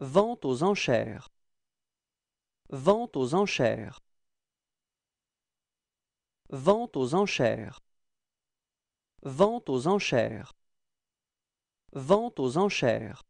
Vente aux enchères. Vente aux enchères. Vente aux enchères. Vente aux enchères. Vente aux enchères.